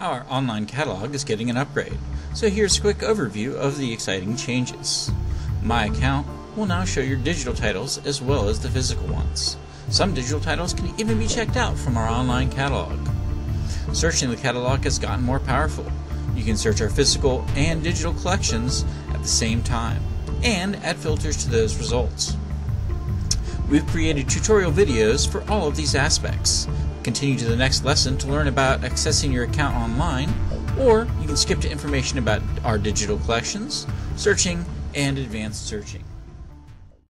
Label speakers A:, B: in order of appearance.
A: Our online catalog is getting an upgrade, so here's a quick overview of the exciting changes. My account will now show your digital titles as well as the physical ones. Some digital titles can even be checked out from our online catalog. Searching the catalog has gotten more powerful. You can search our physical and digital collections at the same time and add filters to those results. We've created tutorial videos for all of these aspects. Continue to the next lesson to learn about accessing your account online, or you can skip to information about our digital collections, searching, and advanced searching.